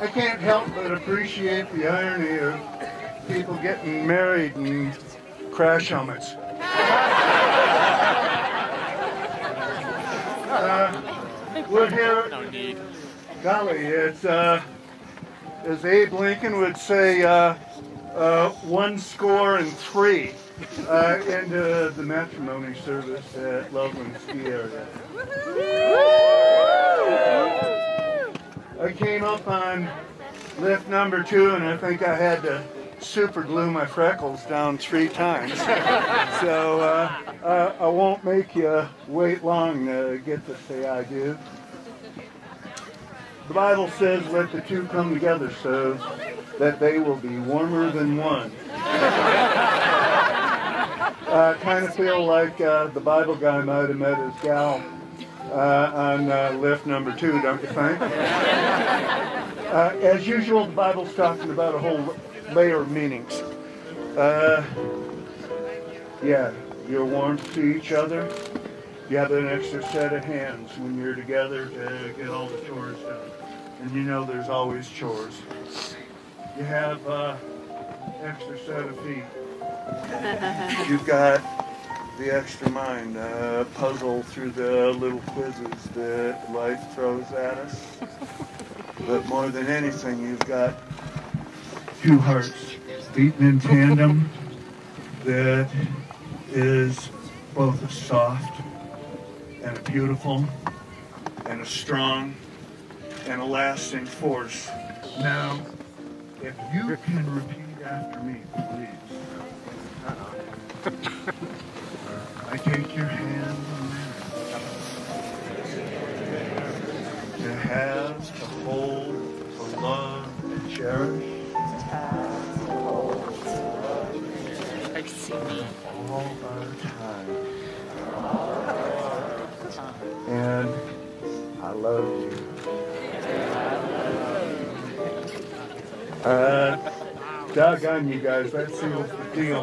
I can't help but appreciate the irony of people getting married in crash helmets. Uh, we're here. No need. Golly, it's uh, as Abe Lincoln would say, uh, uh, one score and three uh, into the matrimony service at Loveland Ski Area. I came up on lift number two, and I think I had to super glue my freckles down three times. so uh, I won't make you wait long to get to say I do. The Bible says, let the two come together so that they will be warmer than one. I kind of feel like uh, the Bible guy might have met his gal uh, on uh, lift number two, don't you think? Uh, as usual, the Bible's talking about a whole layer of meanings. Uh, yeah, you're warm to each other. You have an extra set of hands when you're together to get all the chores done. And you know there's always chores. You have uh, extra set of feet. You've got the extra mind, uh, puzzle through the little quizzes that life throws at us. But more than anything, you've got two hearts beating in tandem that is both a soft and a beautiful and a strong and a lasting force. Now, if you can repeat after me, please. I take your hand to have, to hold, to love, to cherish. I see me. all our time. And I love you. Uh, doggone you guys, that seals the deal.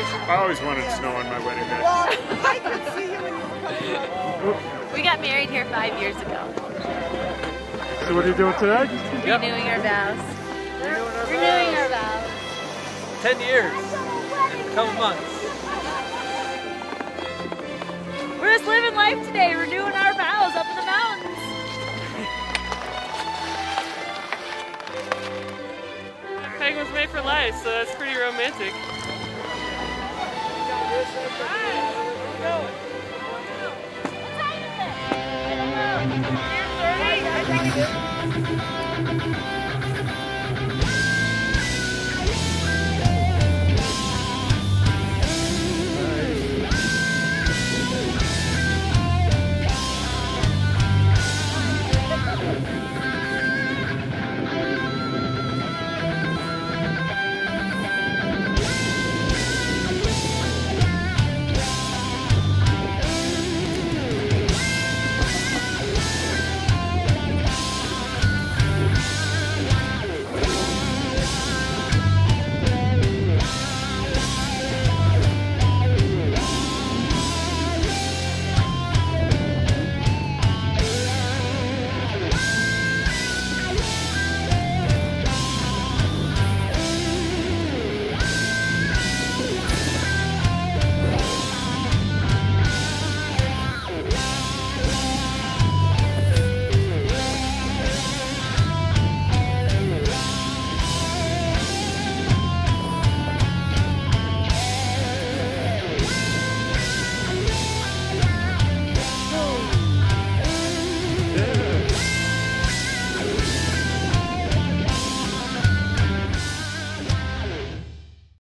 I always wanted snow on my wedding day. I could see you when you were coming. We got married here five years ago. So what are you doing today? Renewing our vows. Renewing our vows. 10 years in a couple months. We're just living life today, renewing our vows up in the mountains. Penguins made for life, so that's pretty romantic. Don't know.